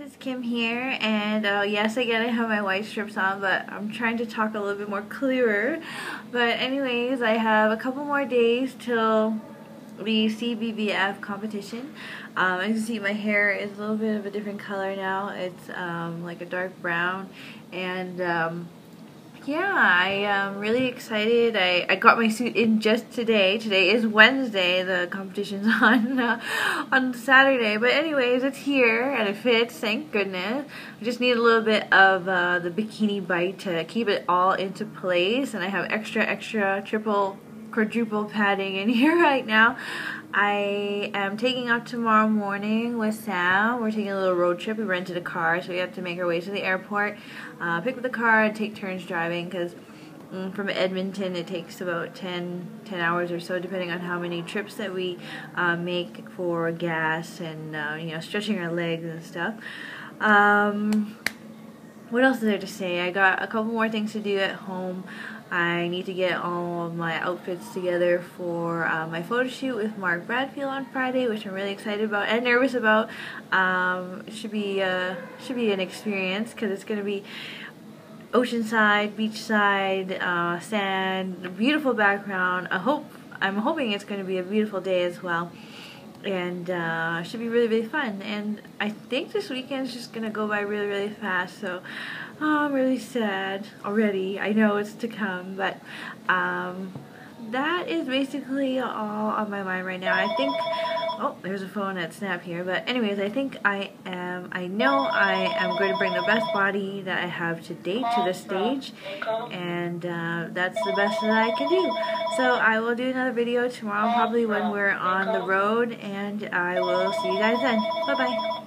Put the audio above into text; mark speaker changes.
Speaker 1: it's Kim here, and uh, yes, again, I have my white strips on, but I'm trying to talk a little bit more clearer. But anyways, I have a couple more days till the CBBF competition. Um, as you see, my hair is a little bit of a different color now. It's um, like a dark brown, and um, yeah, I am really excited. I, I got my suit in just today. Today is Wednesday. The competition's on uh, on Saturday. But anyways, it's here and it fits. Thank goodness. I just need a little bit of uh, the bikini bite to keep it all into place. And I have extra, extra, triple quadruple padding in here right now. I am taking off tomorrow morning with Sam. We're taking a little road trip. We rented a car, so we have to make our way to the airport, uh, pick up the car, and take turns driving because mm, from Edmonton it takes about 10, 10, hours or so depending on how many trips that we uh, make for gas and uh, you know stretching our legs and stuff. Um, what else is there to say? I got a couple more things to do at home. I need to get all of my outfits together for uh, my photo shoot with Mark Bradfield on Friday, which I'm really excited about and nervous about. Um, should be uh, should be an experience because it's going to be oceanside, beachside, uh, sand, beautiful background. I hope I'm hoping it's going to be a beautiful day as well and uh, should be really really fun. And I think this weekend is just gonna go by really really fast so oh, I'm really sad already. I know it's to come but um, that is basically all on my mind right now. I think oh there's a phone at Snap here but anyways I think I am I know I am going to bring the best body that I have to date to the stage and uh, that's the best that I can do. So I will do another video tomorrow probably when we're on the road and I will see you guys then. Bye bye